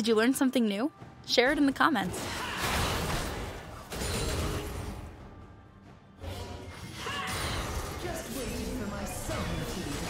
Did you learn something new? Share it in the comments. Just waiting for my to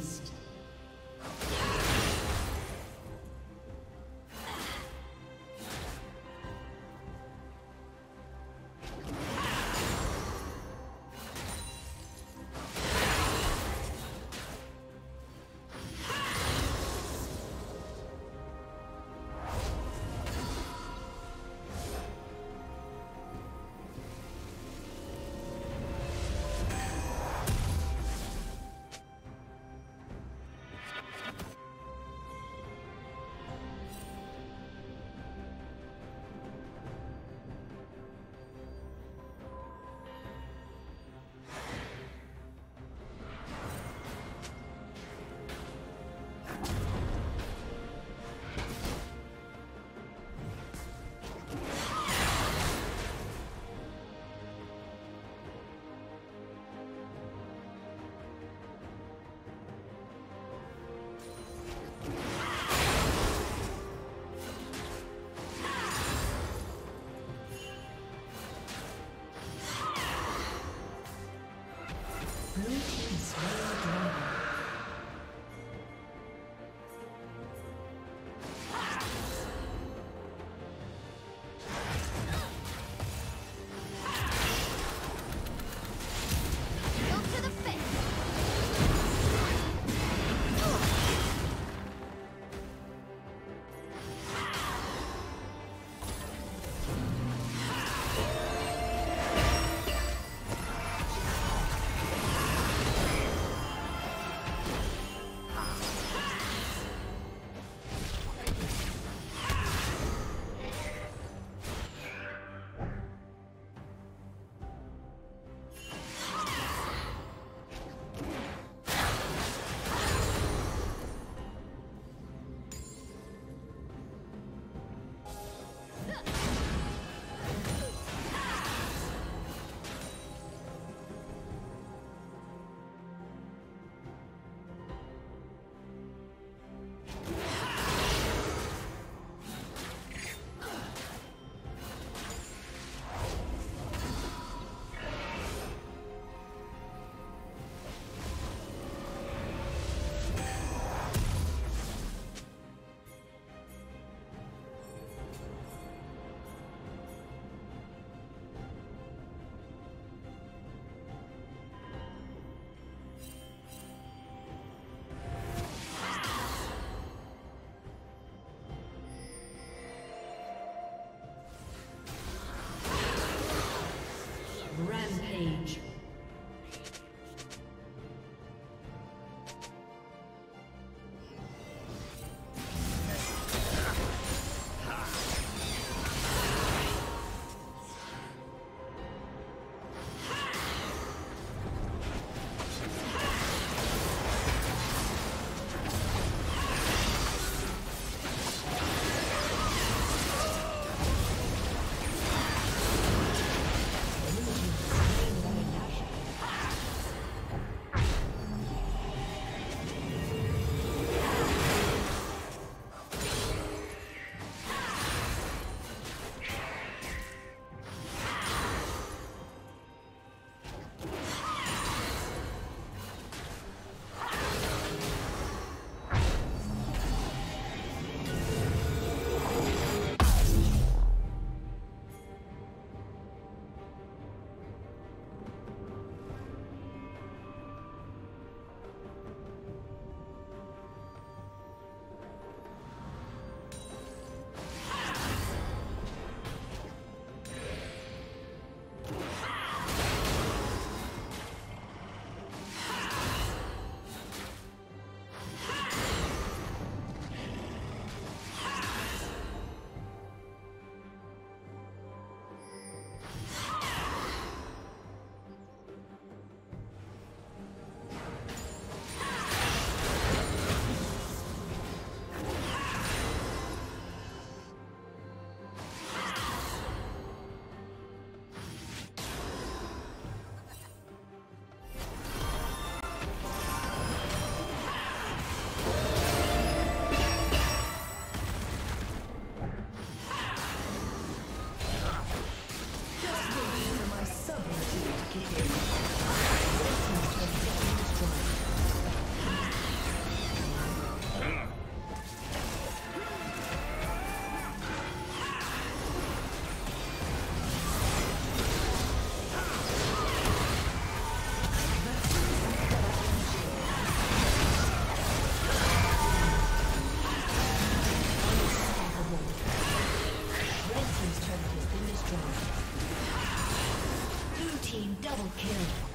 team double kill.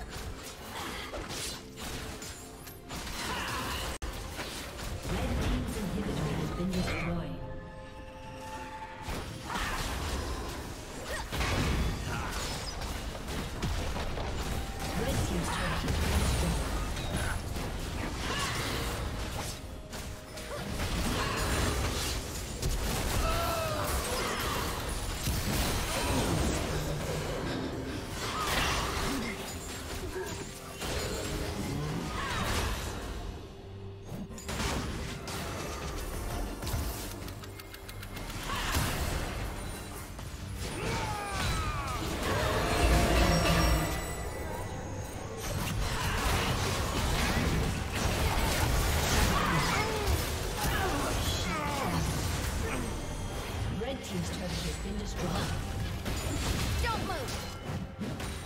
Team's turret has been destroyed. Don't move!